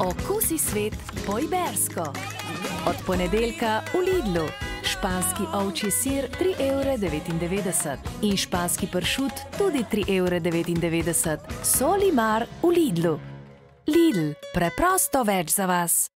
Okusi svet pojbersko. Od ponedeljka v Lidlu. Španski ovčji sir 3,99 evra in španski pršut tudi 3,99 evra. Solimar v Lidlu. Lidl, preprosto več za vas.